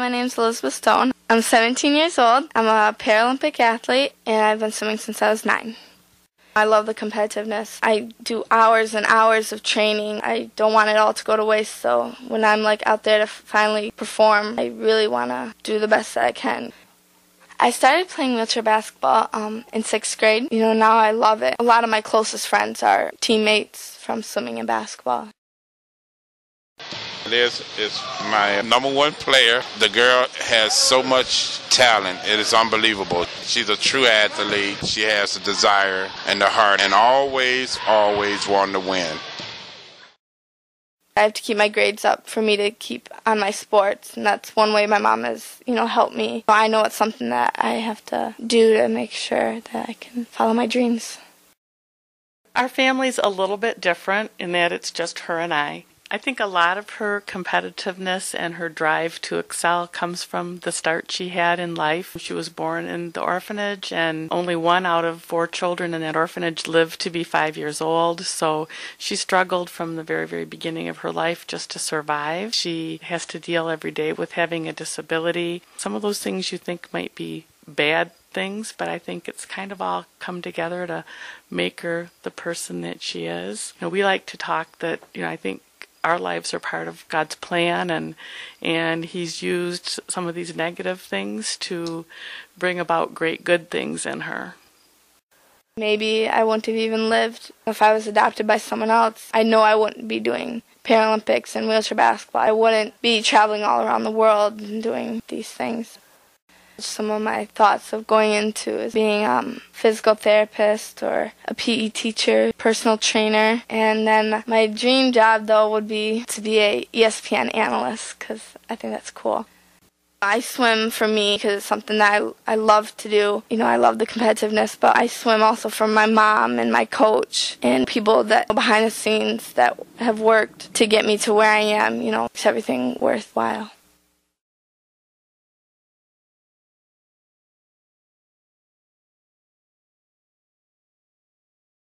My name's Elizabeth Stone. I'm 17 years old. I'm a Paralympic athlete, and I've been swimming since I was nine. I love the competitiveness. I do hours and hours of training. I don't want it all to go to waste, so when I'm like out there to finally perform, I really want to do the best that I can. I started playing wheelchair basketball um, in sixth grade. You know, now I love it. A lot of my closest friends are teammates from swimming and basketball. Liz is my number one player. The girl has so much talent. It is unbelievable. She's a true athlete. She has the desire and the heart and always, always wanting to win. I have to keep my grades up for me to keep on my sports, and that's one way my mom has, you know, helped me. I know it's something that I have to do to make sure that I can follow my dreams. Our family's a little bit different in that it's just her and I. I think a lot of her competitiveness and her drive to excel comes from the start she had in life. She was born in the orphanage, and only one out of four children in that orphanage lived to be five years old. So she struggled from the very, very beginning of her life just to survive. She has to deal every day with having a disability. Some of those things you think might be bad things, but I think it's kind of all come together to make her the person that she is. You know, we like to talk that, you know, I think our lives are part of God's plan and and he's used some of these negative things to bring about great good things in her. Maybe I wouldn't have even lived if I was adopted by someone else. I know I wouldn't be doing Paralympics and wheelchair basketball. I wouldn't be traveling all around the world and doing these things. Some of my thoughts of going into is being a um, physical therapist or a PE teacher, personal trainer, and then my dream job though would be to be a ESPN analyst because I think that's cool. I swim for me because it's something that I, I love to do. You know, I love the competitiveness, but I swim also for my mom and my coach and people that behind the scenes that have worked to get me to where I am. You know, it's everything worthwhile.